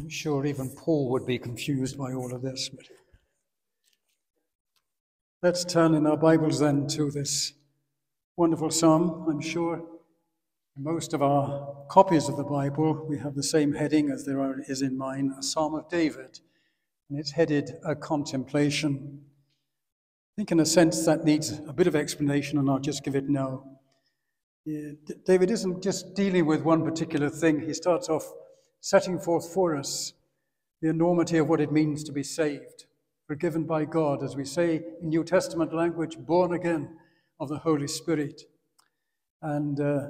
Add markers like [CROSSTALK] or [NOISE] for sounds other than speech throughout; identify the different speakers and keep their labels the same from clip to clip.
Speaker 1: I'm sure even Paul would be confused by all of this. But let's turn in our Bibles then to this wonderful psalm. I'm sure most of our copies of the Bible we have the same heading as there are, is in mine, a Psalm of David, and it's headed a contemplation. I think, in a sense, that needs a bit of explanation, and I'll just give it now. Yeah, David isn't just dealing with one particular thing. He starts off setting forth for us the enormity of what it means to be saved, forgiven by God, as we say in New Testament language, born again of the Holy Spirit, and uh,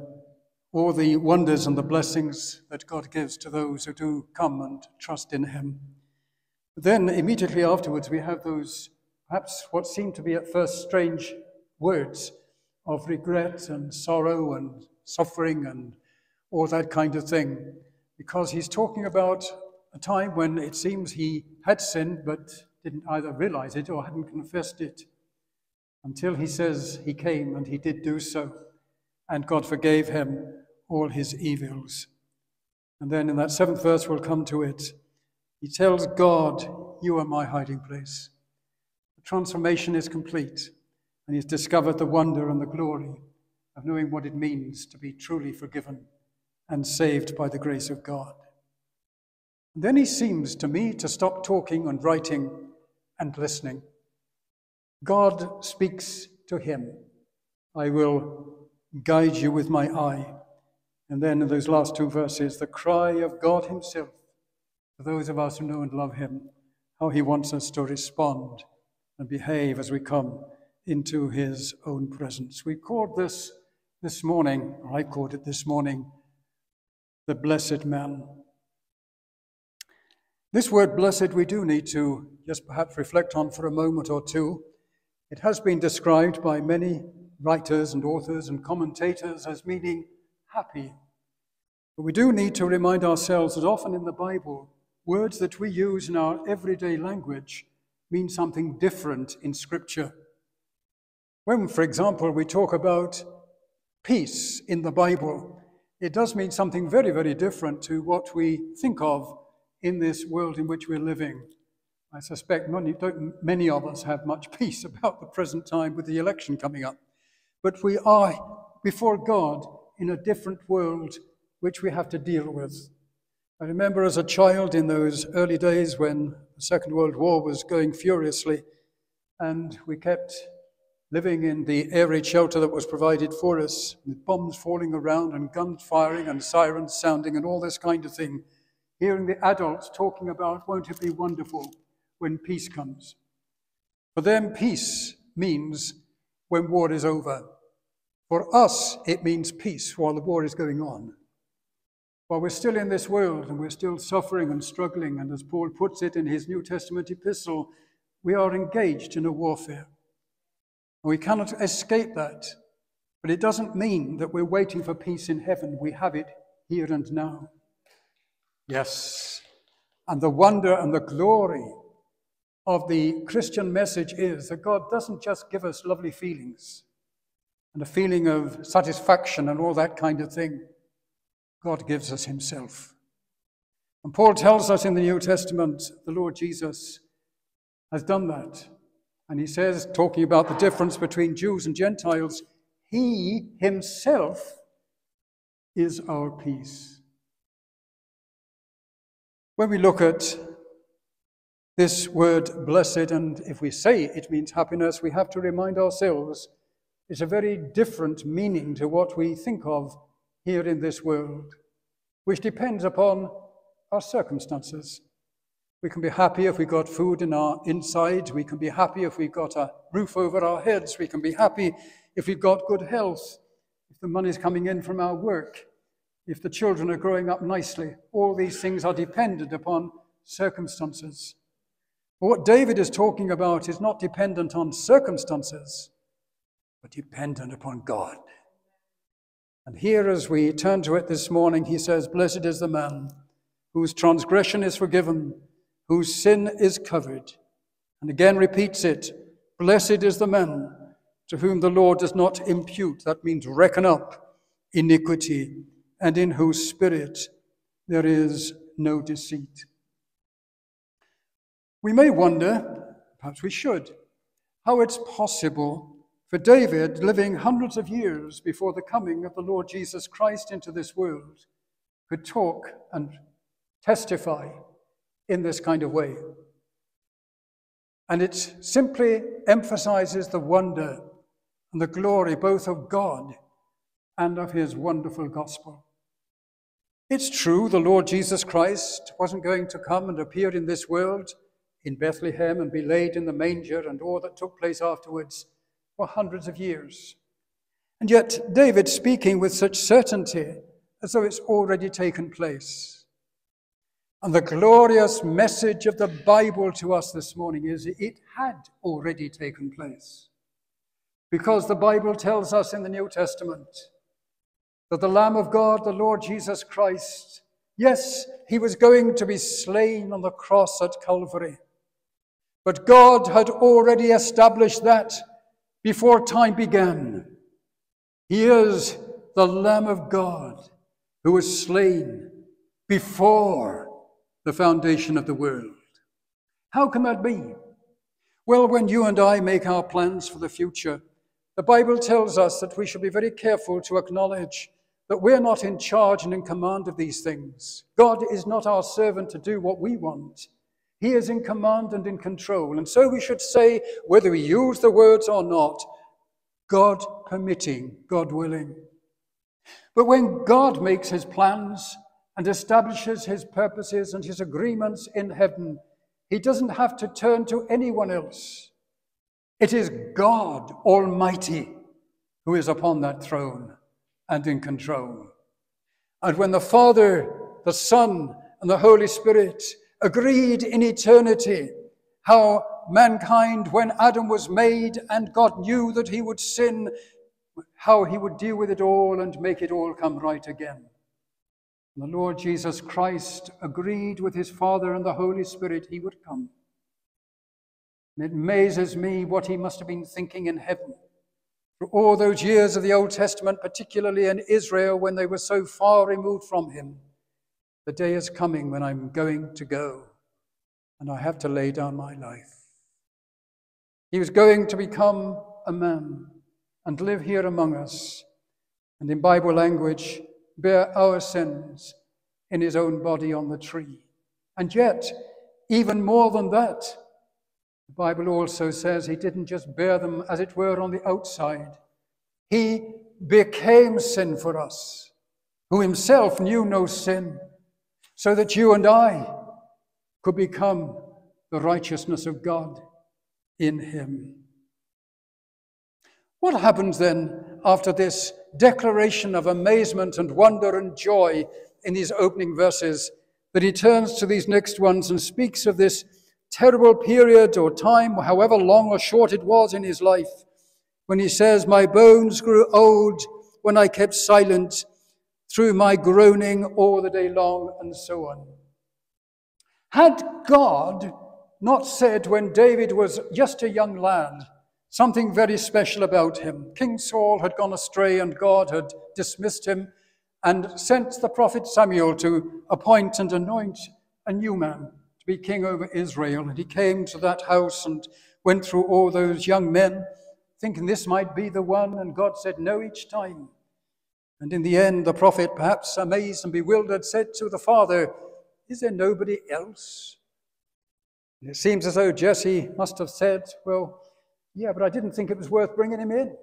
Speaker 1: all the wonders and the blessings that God gives to those who do come and trust in Him. Then, immediately afterwards, we have those perhaps what seem to be at first strange words of regret and sorrow and suffering and all that kind of thing because he's talking about a time when it seems he had sinned but didn't either realize it or hadn't confessed it until he says he came and he did do so, and God forgave him all his evils. And then in that seventh verse, we'll come to it. He tells God, You are my hiding place. The transformation is complete, and he's discovered the wonder and the glory of knowing what it means to be truly forgiven and saved by the grace of God. And then he seems to me to stop talking and writing and listening. God speaks to him. I will guide you with my eye. And then in those last two verses, the cry of God Himself for those of us who know and love Him, how He wants us to respond and behave as we come into His own presence. We called this this morning, or I called it this morning, the blessed man. This word blessed we do need to just perhaps reflect on for a moment or two. It has been described by many writers and authors and commentators as meaning happy. But we do need to remind ourselves that often in the Bible, words that we use in our everyday language mean something different in Scripture. When, for example, we talk about peace in the Bible, it does mean something very, very different to what we think of in this world in which we're living. I suspect many, many of us have much [LAUGHS] peace about the present time with the election coming up. But we are before God in a different world which we have to deal with. I remember as a child in those early days when the Second World War was going furiously, and we kept living in the air raid shelter that was provided for us, with bombs falling around and guns firing and sirens sounding and all this kind of thing, hearing the adults talking about, won't it be wonderful when peace comes? For them, peace means when war is over. For us, it means peace while the war is going on. While we're still in this world and we're still suffering and struggling, and as Paul puts it in his New Testament epistle, we are engaged in a warfare. We cannot escape that. But it doesn't mean that we're waiting for peace in heaven. We have it here and now. Yes. And the wonder and the glory of the Christian message is that God doesn't just give us lovely feelings and a feeling of satisfaction and all that kind of thing. God gives us Himself. And Paul tells us in the New Testament, the Lord Jesus has done that. And he says, talking about the difference between Jews and Gentiles, he himself is our peace. When we look at this word blessed, and if we say it means happiness, we have to remind ourselves it's a very different meaning to what we think of here in this world, which depends upon our circumstances. We can be happy if we've got food in our inside. We can be happy if we've got a roof over our heads. We can be happy if we've got good health, if the money's coming in from our work, if the children are growing up nicely. All these things are dependent upon circumstances. But what David is talking about is not dependent on circumstances, but dependent upon God. And here, as we turn to it this morning, he says, Blessed is the man whose transgression is forgiven whose sin is covered. And again repeats it Blessed is the man to whom the Lord does not impute, that means reckon up, iniquity, and in whose spirit there is no deceit. We may wonder, perhaps we should, how it's possible for David, living hundreds of years before the coming of the Lord Jesus Christ into this world, could talk and testify in this kind of way. And it simply emphasizes the wonder and the glory both of God and of his wonderful gospel. It's true, the Lord Jesus Christ wasn't going to come and appear in this world in Bethlehem and be laid in the manger and all that took place afterwards for hundreds of years. And yet, David speaking with such certainty as though it's already taken place. And the glorious message of the Bible to us this morning is it had already taken place. Because the Bible tells us in the New Testament that the Lamb of God, the Lord Jesus Christ, yes, he was going to be slain on the cross at Calvary. But God had already established that before time began. He is the Lamb of God who was slain before the foundation of the world. How can that be? Well, when you and I make our plans for the future, the Bible tells us that we should be very careful to acknowledge that we're not in charge and in command of these things. God is not our servant to do what we want. He is in command and in control. And so we should say, whether we use the words or not, God permitting, God willing. But when God makes his plans and establishes his purposes and his agreements in heaven, he doesn't have to turn to anyone else. It is God Almighty who is upon that throne and in control. And when the Father, the Son, and the Holy Spirit agreed in eternity how mankind, when Adam was made and God knew that he would sin, how he would deal with it all and make it all come right again. The Lord Jesus Christ agreed with his Father and the Holy Spirit he would come. And it amazes me what he must have been thinking in heaven through all those years of the Old Testament, particularly in Israel when they were so far removed from him. The day is coming when I'm going to go and I have to lay down my life. He was going to become a man and live here among us, and in Bible language, bear our sins in his own body on the tree. And yet, even more than that, the Bible also says he didn't just bear them, as it were, on the outside. He became sin for us, who himself knew no sin, so that you and I could become the righteousness of God in him. What happens then after this declaration of amazement and wonder and joy in these opening verses that he turns to these next ones and speaks of this terrible period or time, however long or short it was in his life, when he says, My bones grew old when I kept silent through my groaning all the day long, and so on. Had God not said when David was just a young lad something very special about him? King Saul had gone astray and God had dismissed him and sent the prophet Samuel to appoint and anoint a new man to be king over Israel. And he came to that house and went through all those young men, thinking this might be the one, and God said no each time. And in the end, the prophet, perhaps amazed and bewildered, said to the father, Is there nobody else? And it seems as though Jesse must have said, Well, yeah, but I didn't think it was worth bringing him in.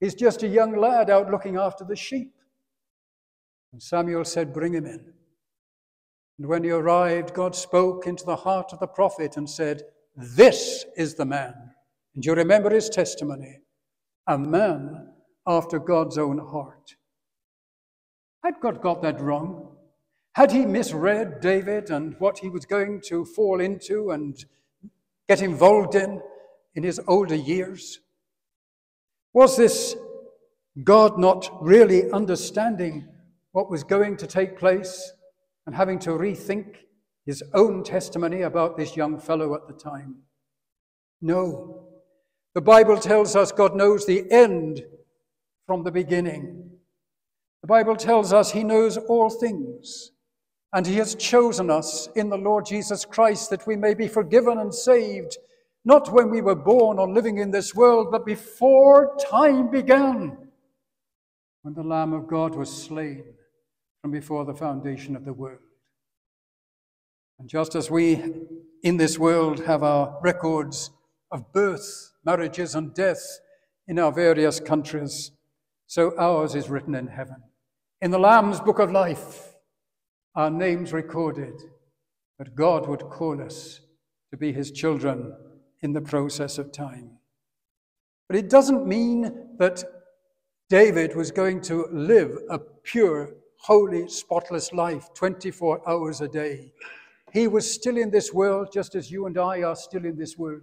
Speaker 1: He's just a young lad out looking after the sheep. And Samuel said, Bring him in. And when he arrived, God spoke into the heart of the prophet and said, This is the man. And you remember his testimony a man after God's own heart. Had God got that wrong? Had he misread David and what he was going to fall into and get involved in in his older years? Was this God not really understanding what was going to take place and having to rethink his own testimony about this young fellow at the time? No. The Bible tells us God knows the end from the beginning. The Bible tells us he knows all things. And he has chosen us in the Lord Jesus Christ that we may be forgiven and saved, not when we were born or living in this world, but before time began, when the Lamb of God was slain from before the foundation of the world. And just as we in this world have our records of birth, marriages, and death in our various countries, so ours is written in heaven. In the Lamb's book of life, our names recorded that God would call us to be his children in the process of time. But it doesn't mean that David was going to live a pure, holy, spotless life 24 hours a day. He was still in this world just as you and I are still in this world.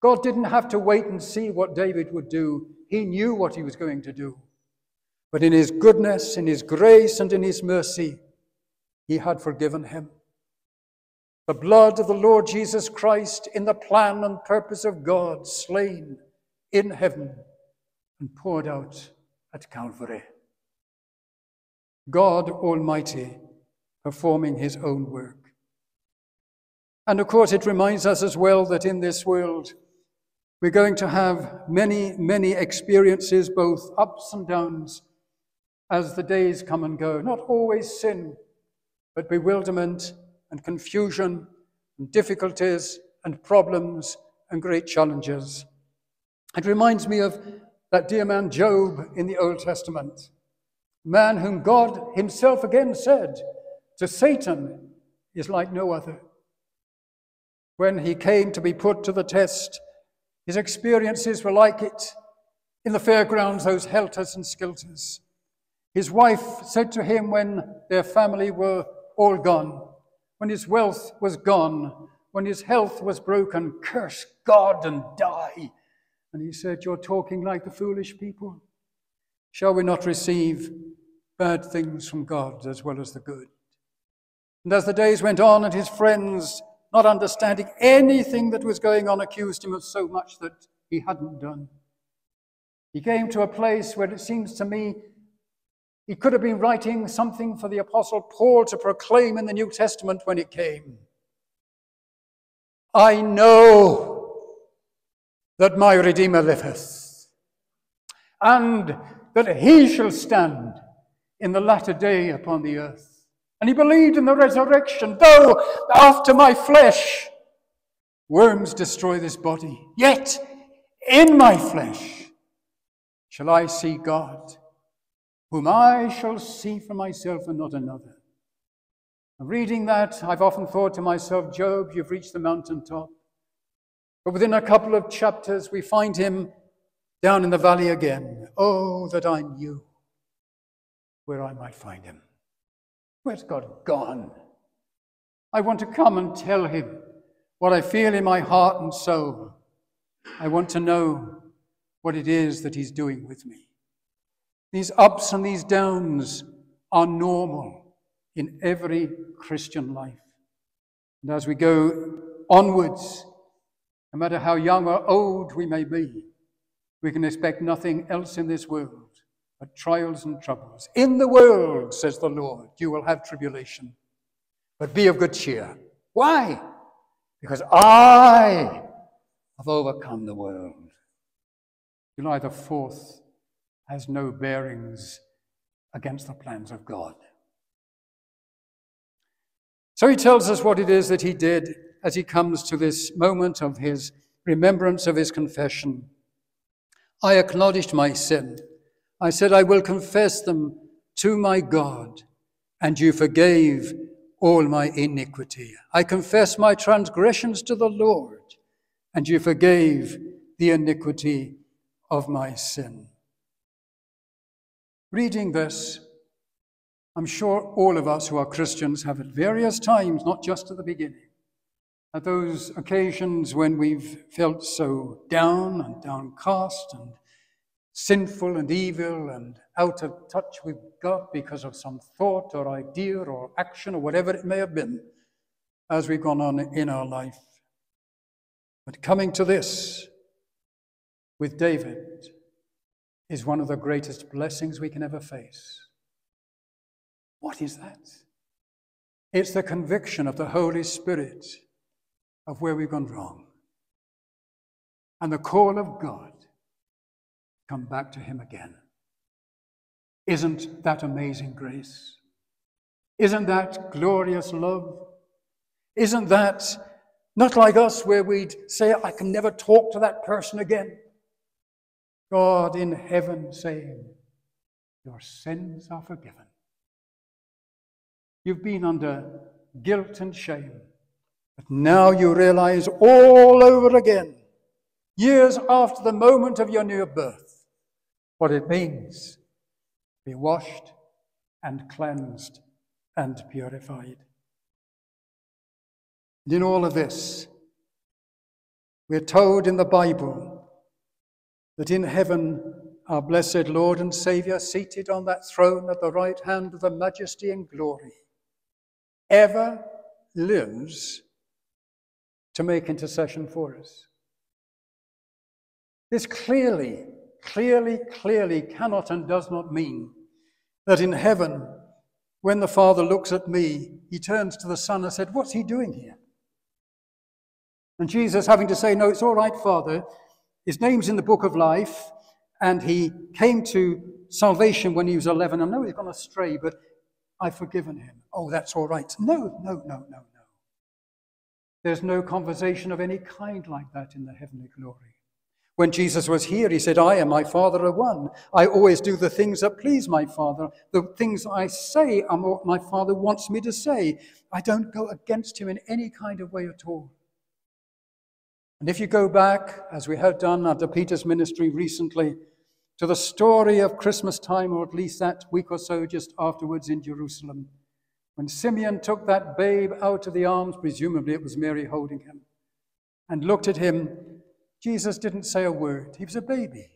Speaker 1: God didn't have to wait and see what David would do. He knew what he was going to do. But in his goodness, in his grace, and in his mercy, he had forgiven him. The blood of the Lord Jesus Christ in the plan and purpose of God, slain in heaven and poured out at Calvary. God Almighty performing his own work. And of course, it reminds us as well that in this world, we're going to have many, many experiences, both ups and downs, as the days come and go. Not always sin, but bewilderment and confusion and difficulties and problems and great challenges. It reminds me of that dear man Job in the Old Testament, man whom God himself again said to Satan is like no other. When he came to be put to the test, his experiences were like it in the fairgrounds, those helters and skelters. His wife said to him when their family were all gone, when his wealth was gone, when his health was broken, curse God and die. And he said, You're talking like the foolish people. Shall we not receive bad things from God as well as the good? And as the days went on, and his friends not understanding anything that was going on, accused him of so much that he hadn't done. He came to a place where it seems to me he could have been writing something for the Apostle Paul to proclaim in the New Testament when it came. I know that my Redeemer liveth, and that he shall stand in the latter day upon the earth. And he believed in the resurrection, though after my flesh worms destroy this body, yet in my flesh shall I see God, whom I shall see for myself and not another. reading that, I've often thought to myself, Job, you've reached the mountaintop. But within a couple of chapters, we find him down in the valley again. Oh, that I knew where I might find him. Where's God gone? I want to come and tell him what I feel in my heart and soul. I want to know what it is that he's doing with me. These ups and these downs are normal in every Christian life. And as we go onwards, no matter how young or old we may be, we can expect nothing else in this world but trials and troubles. In the world, says the Lord, you will have tribulation, but be of good cheer. Why? Because I have overcome the world. July the 4th has no bearings against the plans of God. So he tells us what it is that he did as he comes to this moment of his remembrance of his confession. I acknowledged my sin. I said, I will confess them to my God, and you forgave all my iniquity. I confess my transgressions to the Lord, and you forgave the iniquity of my sin. Reading this, I'm sure all of us who are Christians have at various times, not just at the beginning, at those occasions when we've felt so down and downcast and sinful and evil and out of touch with God because of some thought or idea or action or whatever it may have been as we've gone on in our life. But coming to this with David is one of the greatest blessings we can ever face. What is that? It's the conviction of the Holy Spirit of where we've gone wrong. And the call of God, come back to Him again. Isn't that amazing grace? Isn't that glorious love? Isn't that not like us where we'd say, I can never talk to that person again? God in heaven saying, Your sins are forgiven. You've been under guilt and shame, but now you realize all over again, years after the moment of your new birth, what it means to be washed and cleansed and purified. And in all of this, we're told in the Bible that in heaven, our blessed Lord and Saviour, seated on that throne at the right hand of the majesty and glory, ever lives to make intercession for us. This clearly, clearly, clearly cannot and does not mean that in heaven, when the Father looks at me, he turns to the Son and said, What's he doing here? And Jesus having to say, No, it's all right, Father. His name's in the book of life, and he came to salvation when he was 11. I know he's gone astray, but I've forgiven him. Oh, that's all right. No, no, no, no, no. There's no conversation of any kind like that in the heavenly glory. When Jesus was here, he said, I and my Father are one. I always do the things that please my Father. The things I say are what my Father wants me to say. I don't go against him in any kind of way at all. And if you go back, as we have done under Peter's ministry recently, to the story of Christmas time, or at least that week or so just afterwards in Jerusalem, when Simeon took that babe out of the arms, presumably it was Mary holding him, and looked at him, Jesus didn't say a word. He was a baby.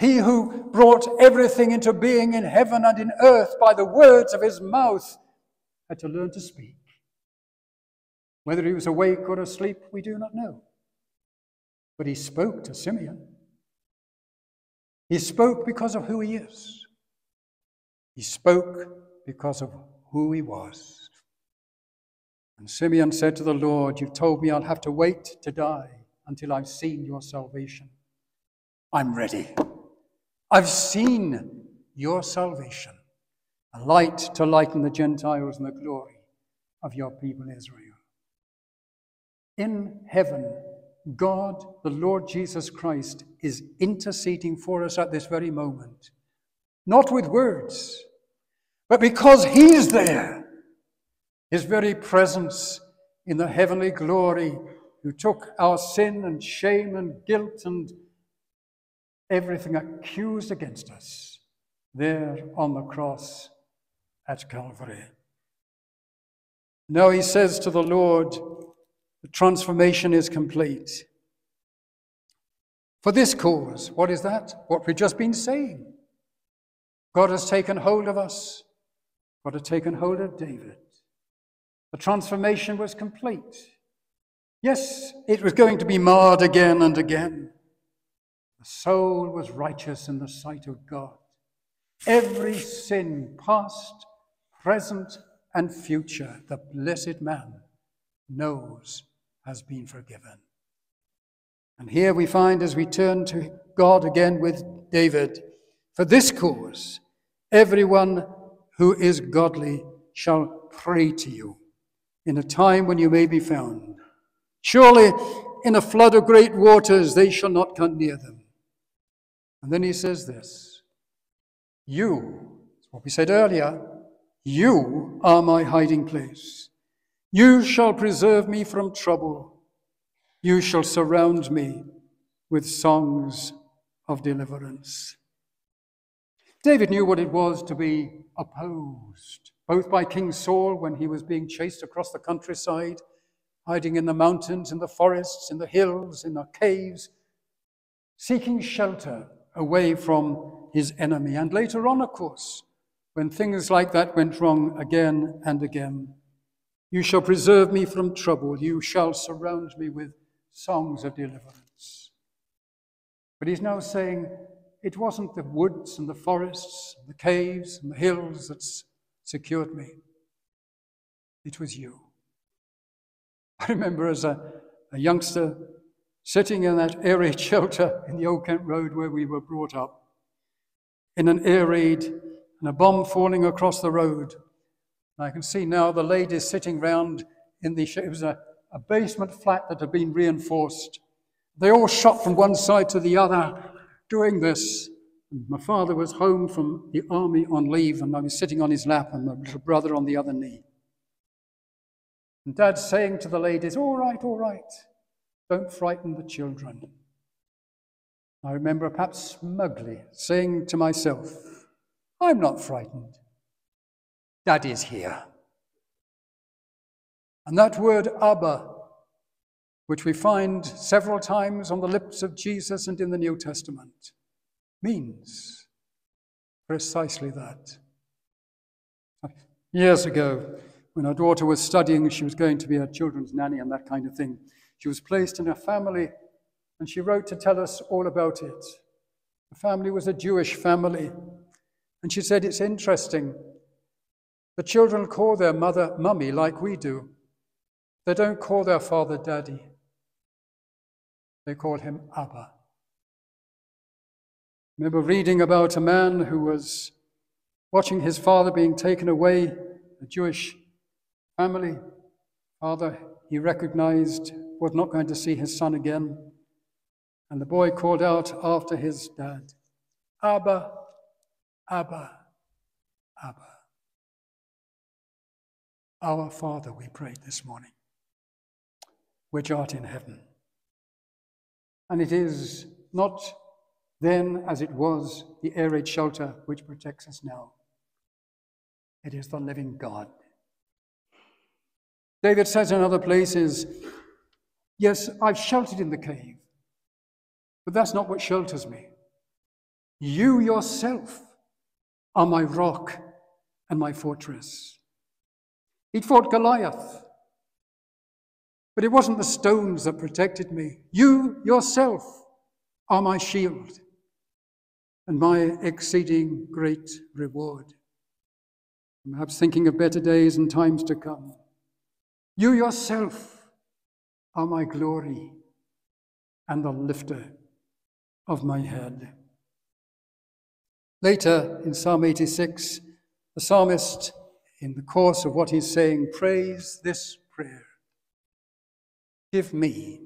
Speaker 1: He who brought everything into being in heaven and in earth by the words of his mouth had to learn to speak. Whether he was awake or asleep, we do not know. But he spoke to Simeon. He spoke because of who he is. He spoke because of who he was. And Simeon said to the Lord, You've told me I'll have to wait to die until I've seen your salvation. I'm ready. I've seen your salvation, a light to lighten the Gentiles and the glory of your people Israel. In heaven, God, the Lord Jesus Christ, is interceding for us at this very moment. Not with words, but because He's there. His very presence in the heavenly glory, who took our sin and shame and guilt and everything accused against us there on the cross at Calvary. Now he says to the Lord, the transformation is complete. For this cause, what is that? What we've just been saying. God has taken hold of us. God had taken hold of David. The transformation was complete. Yes, it was going to be marred again and again. The soul was righteous in the sight of God. Every sin, past, present, and future, the blessed man knows has been forgiven. And here we find, as we turn to God again with David, for this cause, everyone who is godly shall pray to you in a time when you may be found. Surely in a flood of great waters they shall not come near them. And then he says this You, what we said earlier, you are my hiding place. You shall preserve me from trouble. You shall surround me with songs of deliverance. David knew what it was to be opposed, both by King Saul when he was being chased across the countryside, hiding in the mountains, in the forests, in the hills, in the caves, seeking shelter away from his enemy. And later on, of course, when things like that went wrong again and again. You shall preserve me from trouble. You shall surround me with songs of deliverance. But he's now saying it wasn't the woods and the forests, and the caves and the hills that secured me. it was you. I remember as a, a youngster sitting in that air raid [LAUGHS] shelter in the Old Kent Road where we were brought up, in an air raid and a bomb falling across the road. And I can see now the ladies sitting round in the, it was a, a basement flat that had been reinforced. They all shot from one side to the other doing this. My father was home from the army on leave, and I was sitting on his lap, and my little brother on the other knee. And dad saying to the ladies, All right, all right, don't frighten the children. I remember perhaps smugly saying to myself, I'm not frightened. Daddy's here. And that word Abba, which we find several times on the lips of Jesus and in the New Testament, means precisely that. Years ago, when our daughter was studying, she was going to be a children's nanny and that kind of thing. She was placed in a family, and she wrote to tell us all about it. The family was a Jewish family. And she said, It's interesting. The children call their mother mummy like we do. They don't call their father daddy, they call him Abba remember reading about a man who was watching his father being taken away, a Jewish family. Father, he recognized, was not going to see his son again. And the boy called out after his dad, Abba, Abba, Abba. Our Father, we prayed this morning, which art in heaven. And it is not then as it was the air raid shelter which protects us now. It is the living God. David says in other places, Yes, I've sheltered in the cave, but that's not what shelters me. You yourself are my rock and my fortress. He'd fought Goliath, but it wasn't the stones that protected me. You yourself are my shield and my exceeding great reward. Perhaps thinking of better days and times to come. You yourself are my glory and the lifter of my head. Later in Psalm 86, the psalmist, in the course of what he's saying, prays this prayer Give me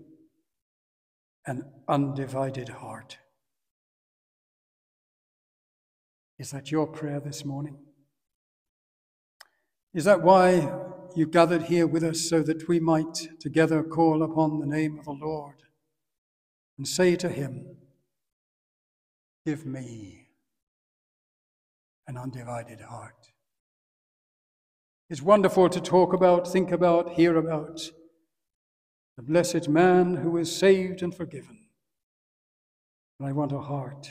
Speaker 1: an undivided heart Is that your prayer this morning? Is that why you gathered here with us so that we might together call upon the name of the Lord and say to him, Give me an undivided heart. It's wonderful to talk about, think about, hear about the blessed man who is saved and forgiven. But I want a heart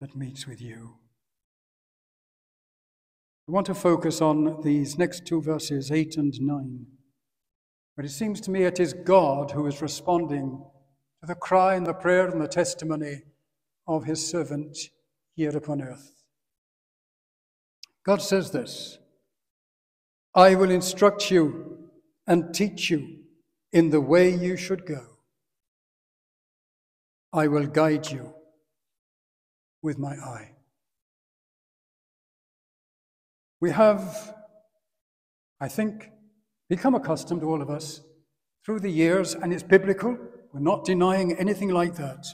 Speaker 1: that meets with you. I want to focus on these next two verses, 8 and 9. But it seems to me it is God who is responding to the cry and the prayer and the testimony of his servant here upon earth. God says this I will instruct you and teach you in the way you should go. I will guide you with my eye. We have, I think, become accustomed, to all of us, through the years, and it's biblical. We're not denying anything like that.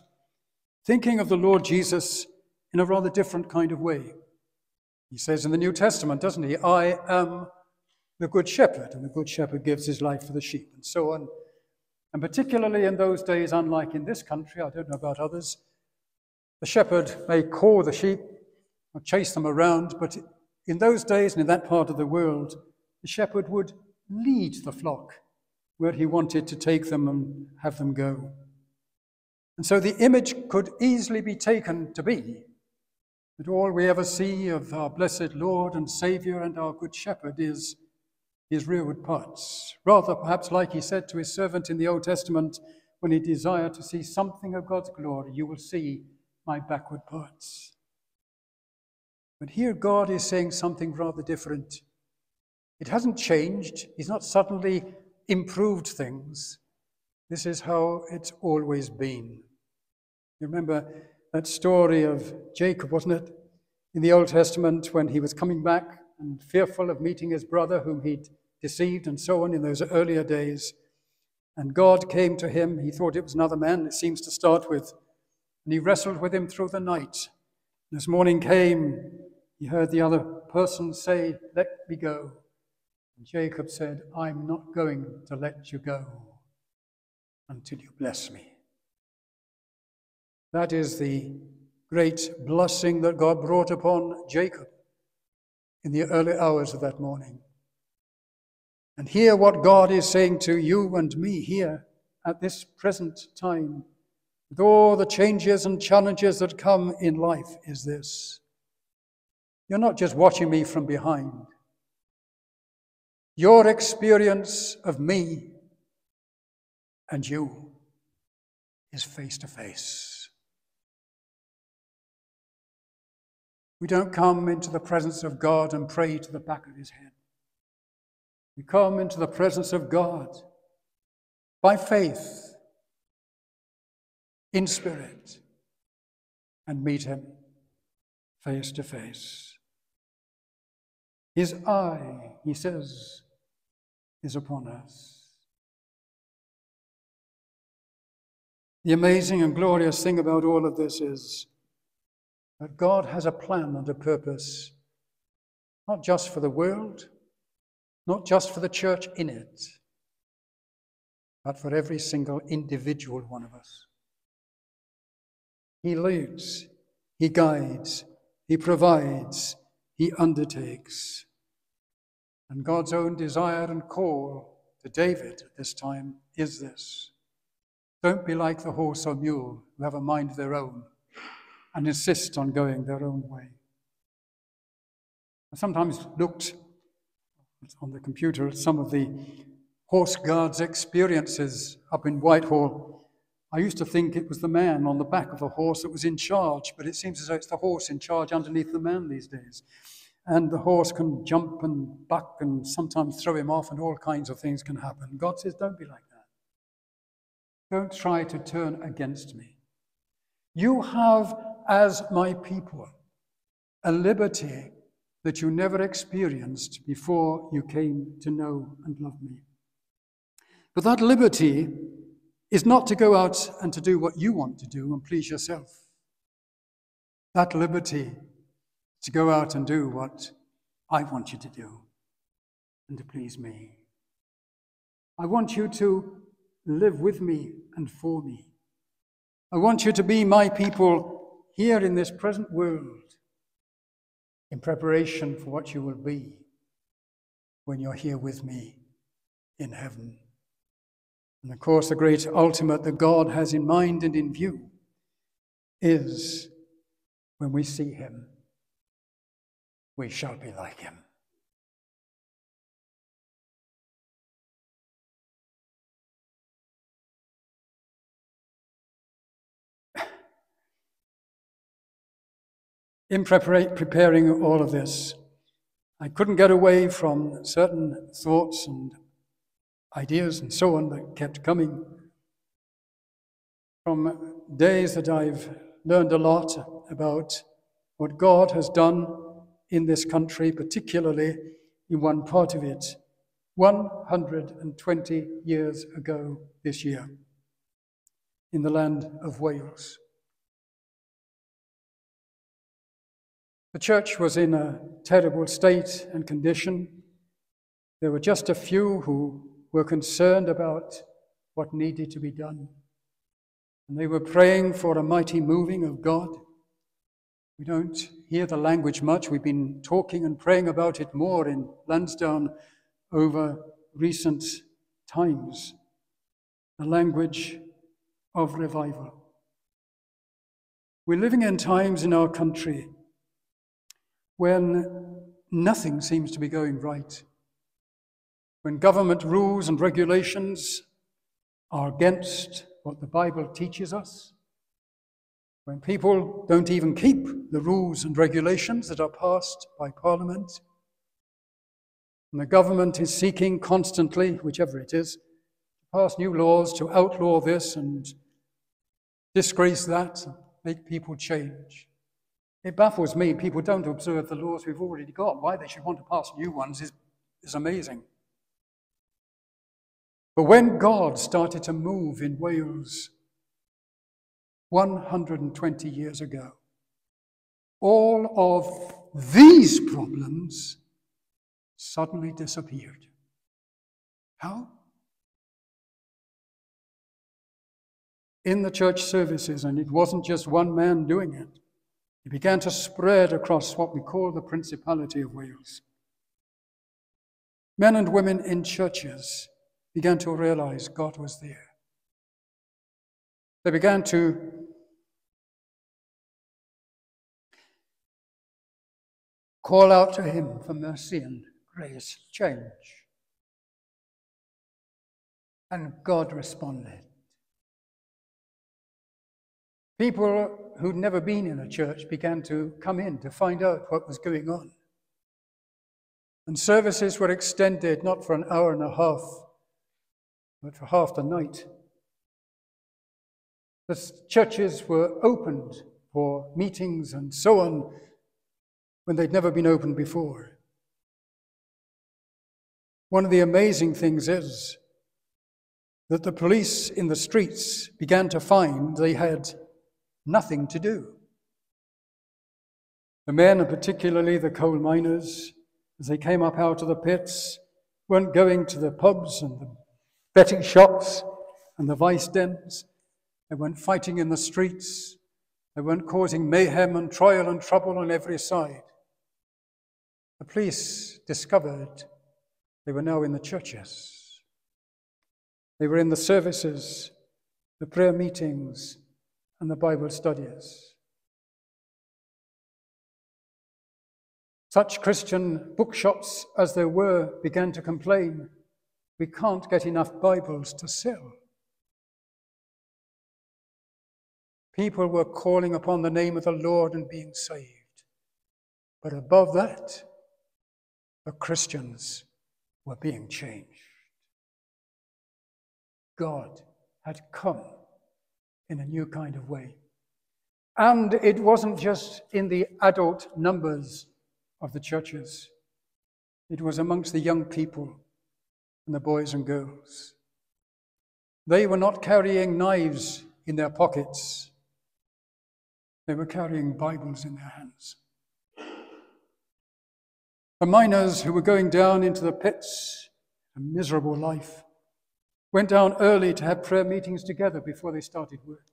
Speaker 1: Thinking of the Lord Jesus in a rather different kind of way. He says in the New Testament, doesn't he? I am the Good Shepherd, and the Good Shepherd gives his life for the sheep, and so on. And particularly in those days, unlike in this country, I don't know about others, the shepherd may call the sheep or chase them around, but in those days and in that part of the world, the shepherd would lead the flock where he wanted to take them and have them go. And so the image could easily be taken to be that all we ever see of our blessed Lord and Saviour and our Good Shepherd is his rearward parts. Rather, perhaps, like he said to his servant in the Old Testament, when he desired to see something of God's glory, you will see my backward parts. But here God is saying something rather different. It hasn't changed. He's not suddenly improved things. This is how it's always been. You remember that story of Jacob, wasn't it? In the Old Testament, when he was coming back and fearful of meeting his brother, whom he'd deceived, and so on in those earlier days. And God came to him. He thought it was another man, it seems to start with. And he wrestled with him through the night. And as morning came, he heard the other person say, Let me go. And Jacob said, I'm not going to let you go until you bless me. That is the great blessing that God brought upon Jacob in the early hours of that morning. And hear what God is saying to you and me here at this present time, with all the changes and challenges that come in life, is this. You're not just watching me from behind. Your experience of me and you is face to face. We don't come into the presence of God and pray to the back of his head. We come into the presence of God by faith, in spirit, and meet him face to face. His eye, he says, is upon us. The amazing and glorious thing about all of this is that God has a plan and a purpose, not just for the world, not just for the church in it, but for every single individual one of us. He leads, He guides, He provides, He undertakes. And God's own desire and call to David at this time is this Don't be like the horse or mule who have a mind of their own and insist on going their own way. I sometimes looked on the computer some of the horse guards' experiences up in Whitehall. I used to think it was the man on the back of the horse that was in charge, but it seems as though it's the horse in charge underneath the man these days. And the horse can jump and buck and sometimes throw him off, and all kinds of things can happen. God says, Don't be like that. Don't try to turn against me. You have, as my people, a liberty that you never experienced before you came to know and love me. But that liberty is not to go out and to do what you want to do and please yourself. That liberty is to go out and do what I want you to do and to please me. I want you to live with me and for me. I want you to be my people here in this present world in preparation for what you will be when you're here with me in heaven. And of course, the great ultimate that God has in mind and in view is when we see him, we shall be like him. In preparing all of this, I couldn't get away from certain thoughts and ideas and so on that kept coming. From days that I've learned a lot about what God has done in this country, particularly in one part of it, 120 years ago this year, in the land of Wales. The church was in a terrible state and condition. There were just a few who were concerned about what needed to be done. And they were praying for a mighty moving of God. We don't hear the language much. We've been talking and praying about it more in Lansdowne over recent times. The language of revival. We're living in times in our country when nothing seems to be going right, when government rules and regulations are against what the Bible teaches us, when people don't even keep the rules and regulations that are passed by Parliament, And the government is seeking constantly, whichever it is, to pass new laws to outlaw this and disgrace that, make people change. It baffles me. People don't observe the laws we've already got. Why they should want to pass new ones is, is amazing. But when God started to move in Wales 120 years ago, all of these problems suddenly disappeared. How? In the church services, and it wasn't just one man doing it, it began to spread across what we call the Principality of Wales. Men and women in churches began to realize God was there. They began to call out to Him for mercy and grace, change. And God responded. People who'd never been in a church began to come in to find out what was going on. And services were extended not for an hour and a half, but for half the night. The churches were opened for meetings and so on when they'd never been opened before. One of the amazing things is that the police in the streets began to find they had nothing to do. The men, and particularly the coal miners, as they came up out of the pits, weren't going to the pubs and the betting shops and the vice dens. They weren't fighting in the streets. They weren't causing mayhem and trial and trouble on every side. The police discovered they were now in the churches. They were in the services, the prayer meetings, and the Bible studies. Such Christian bookshops as there were began to complain we can't get enough Bibles to sell. People were calling upon the name of the Lord and being saved. But above that, the Christians were being changed. God had come in a new kind of way. And it wasn't just in the adult numbers of the churches, it was amongst the young people and the boys and girls. They were not carrying knives in their pockets, they were carrying Bibles in their hands. The miners who were going down into the pits, a miserable life, went down early to have prayer meetings together before they started work.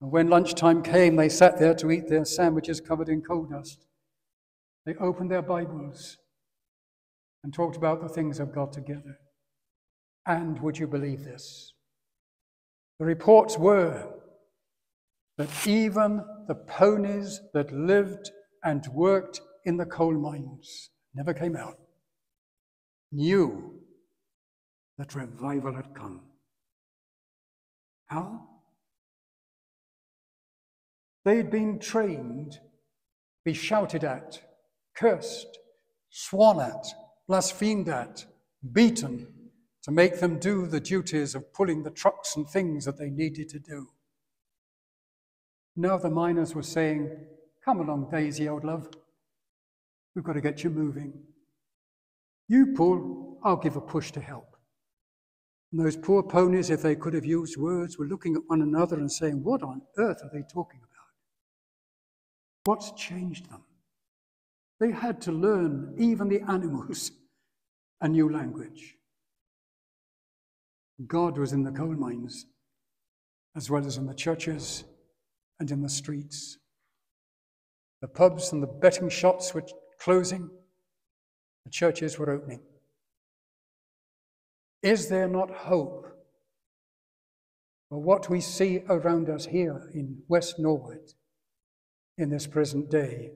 Speaker 1: And when lunchtime came, they sat there to eat their sandwiches covered in coal dust. They opened their Bibles and talked about the things of God together. And would you believe this? The reports were that even the ponies that lived and worked in the coal mines never came out, knew that revival had come. How? They'd been trained, be shouted at, cursed, sworn at, blasphemed at, beaten to make them do the duties of pulling the trucks and things that they needed to do. Now the miners were saying, Come along, Daisy, old love. We've got to get you moving. You pull, I'll give a push to help. And those poor ponies, if they could have used words, were looking at one another and saying, What on earth are they talking about? What's changed them? They had to learn, even the animals, [LAUGHS] a new language. God was in the coal mines, as well as in the churches and in the streets. The pubs and the betting shops were closing, the churches were opening. Is there not hope for what we see around us here in West Norwood in this present day?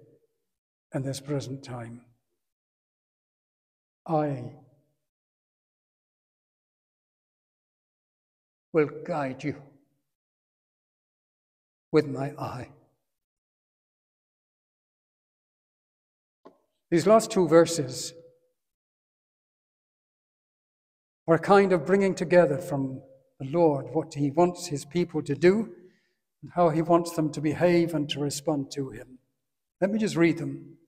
Speaker 1: and this present time. I will guide you with my eye. These last two verses or a kind of bringing together from the Lord what He wants His people to do and how He wants them to behave and to respond to Him. Let me just read them.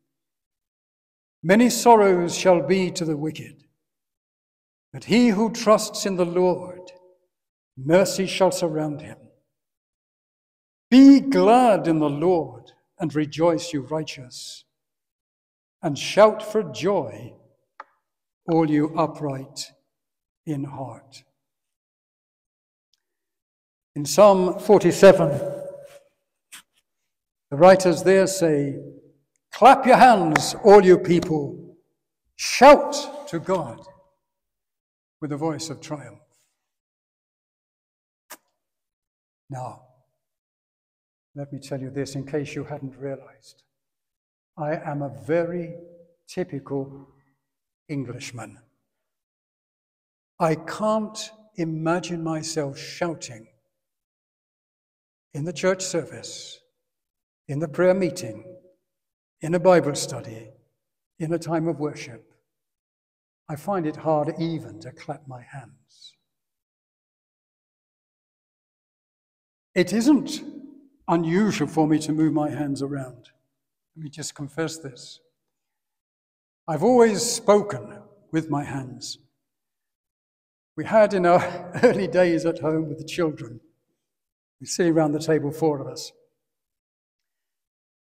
Speaker 1: Many sorrows shall be to the wicked, but he who trusts in the Lord, mercy shall surround him. Be glad in the Lord and rejoice, you righteous, and shout for joy, all you upright in heart. In Psalm 47, the writers there say, Clap your hands, all you people. Shout to God with a voice of triumph. Now, let me tell you this in case you hadn't realized. I am a very typical Englishman. I can't imagine myself shouting in the church service, in the prayer meeting, in a Bible study, in a time of worship, I find it hard even to clap my hands. It isn't unusual for me to move my hands around. Let me just confess this. I've always spoken with my hands. We had in our [LAUGHS] early days at home with the children, we sit around the table, four of us.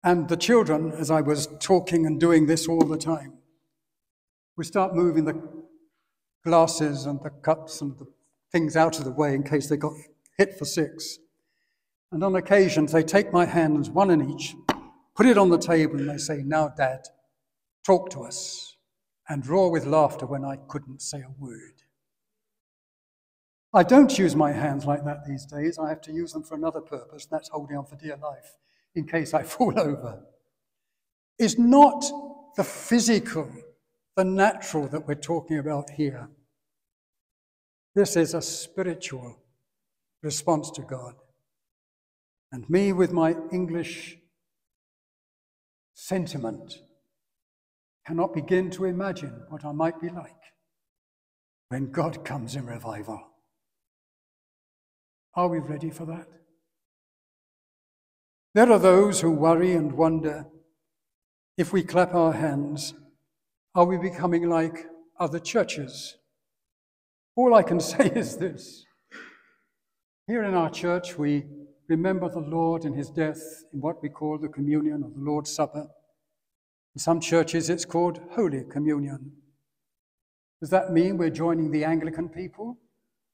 Speaker 1: And the children, as I was talking and doing this all the time, we start moving the glasses and the cups and the things out of the way in case they got hit for six. And on occasions, they take my hands, one in each, put it on the table, and they say, Now, Dad, talk to us, and roar with laughter when I couldn't say a word. I don't use my hands like that these days. I have to use them for another purpose, and that's holding on for dear life in case I [LAUGHS] fall over, is not the physical, the natural that we're talking about here. This is a spiritual response to God. And me, with my English sentiment, cannot begin to imagine what I might be like when God comes in revival. Are we ready for that? There are those who worry and wonder if we clap our hands, are we becoming like other churches? All I can [LAUGHS] say is this. Here in our church, we remember the Lord and his death in what we call the communion of the Lord's Supper. In some churches, it's called Holy Communion. Does that mean we're joining the Anglican people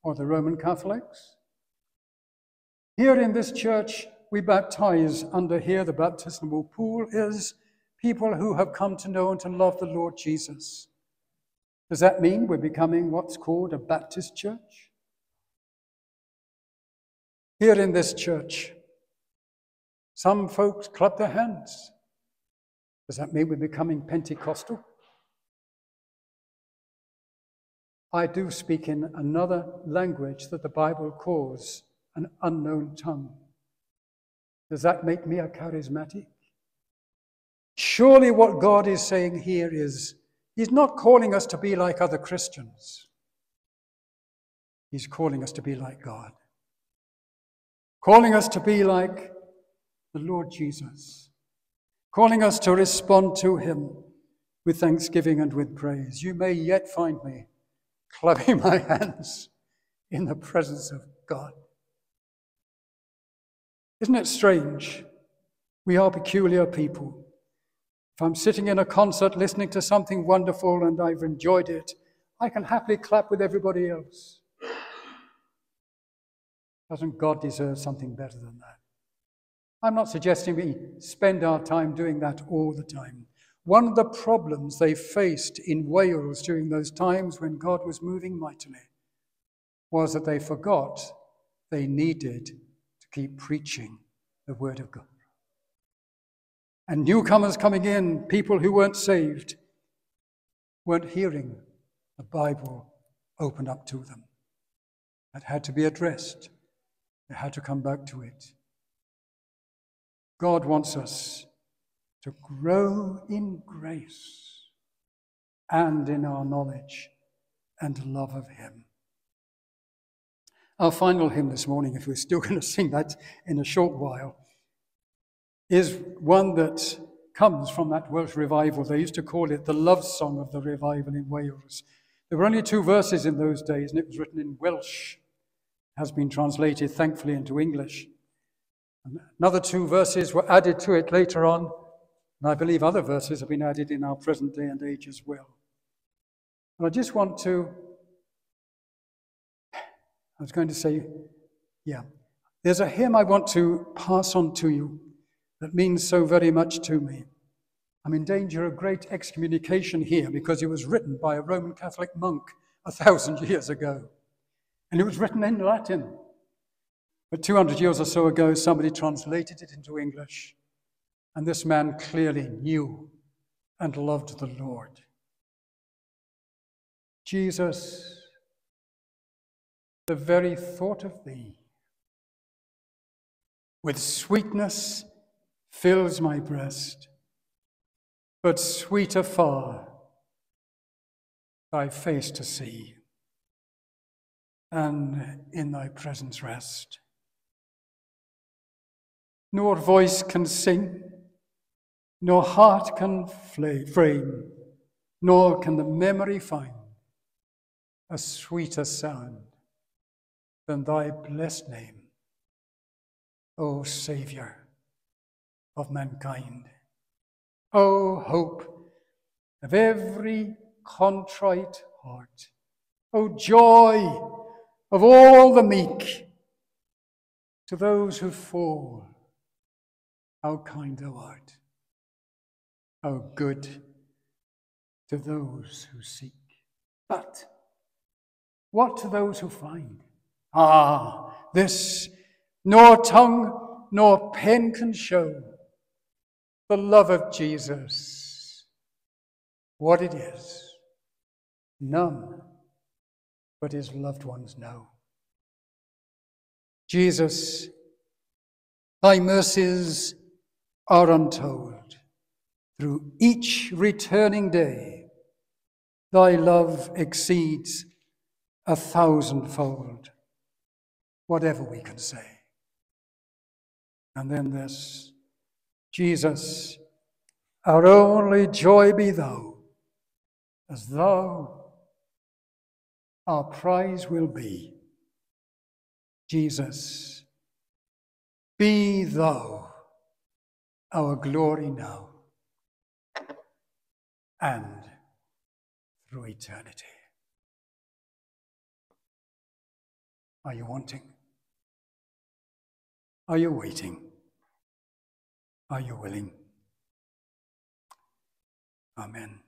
Speaker 1: or the Roman Catholics? Here in this church, we baptize under here, the baptismal pool is people who have come to know and to love the Lord Jesus. Does that mean we're becoming what's called a Baptist church? Here in this church, some folks clap their hands. Does that mean we're becoming Pentecostal? I do speak in another language that the Bible calls an unknown tongue. Does that make me a charismatic? Surely what God is saying here is He's not calling us to be like other Christians. He's calling us to be like God. Calling us to be like the Lord Jesus. Calling us to respond to Him with thanksgiving and with praise. You may yet find me clapping [LAUGHS] my hands in the presence of God. Isn't it strange? We are peculiar people. If I'm sitting in a concert listening to something wonderful and I've enjoyed it, I can happily clap with everybody else. Doesn't God deserve something better than that? I'm not suggesting we spend our time doing that all the time. One of the problems they faced in Wales during those times when God was moving mightily was that they forgot they needed keep preaching the word of God. And newcomers coming in, people who weren't saved, weren't hearing the Bible opened up to them. That had to be addressed. They had to come back to it. God wants us to grow in grace and in our knowledge and love of Him. Our final hymn this morning, if we're still [LAUGHS] going to sing that in a short while, is one that comes from that Welsh revival. They used to call it the love song of the revival in Wales. There were only two verses in those days, and it was written in Welsh. Has been translated, thankfully, into English. Another two verses were added to it later on, and I believe other verses have been added in our present day and age as well. And I just want to, I was going to say, yeah, there's a hymn I want to pass on to you that means so very much to me. I'm in danger of great excommunication here because it was written by a Roman Catholic monk a thousand [LAUGHS] years ago. And it was written in Latin. But 200 years or so ago, somebody translated it into English. And this man clearly knew and loved the Lord. Jesus, the very thought of thee with sweetness fills my breast, but sweeter far thy face to see, and in thy presence rest. Nor voice can sing, nor heart can frame, nor can the memory find a sweeter sound than thy blessed name, O Saviour of mankind. O hope of every contrite heart. O joy of all the meek. To those who fall, how kind thou art. How good to those who seek. But what to those who find? Ah, this nor tongue nor pen can show the love of Jesus, what it is, none but his loved ones know. Jesus, thy mercies are untold. Through each returning day, thy love exceeds a thousandfold, whatever we can say. And then this Jesus, our only joy be thou, as thou our prize will be. Jesus, be thou our glory now and through eternity. Are you wanting? Are you waiting? Are you willing? Amen.